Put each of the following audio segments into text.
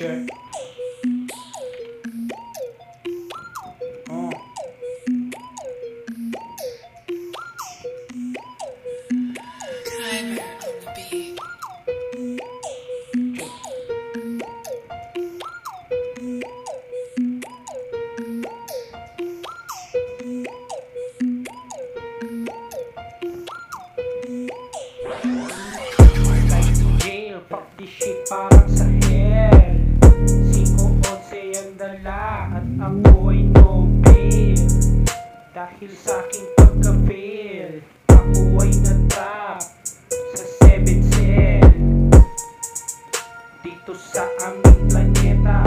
对 dahil sa aking pagka-fail. Ako ay natrap sa 7 cell. Dito sa aming planeta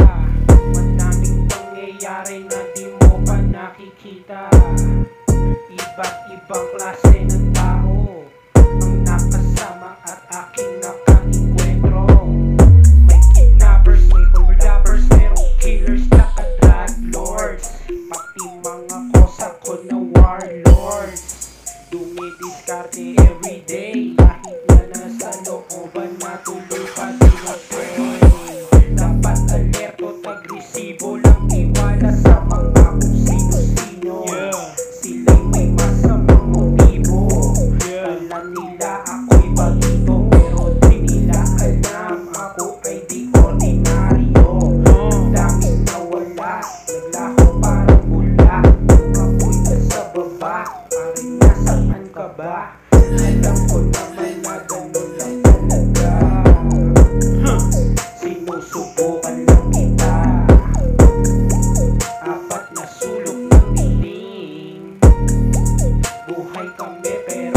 Madaming pangyayari na di mo pa nakikita. Iba't ibang klase ng tao Ang nakasama at Lord. Dumidiskarte everyday. Nasaktan ka ba? Alam ko naman na ganun lang talaga. Sinusubukan lang kita. Apat na sulok ng piling. Buhay kami pero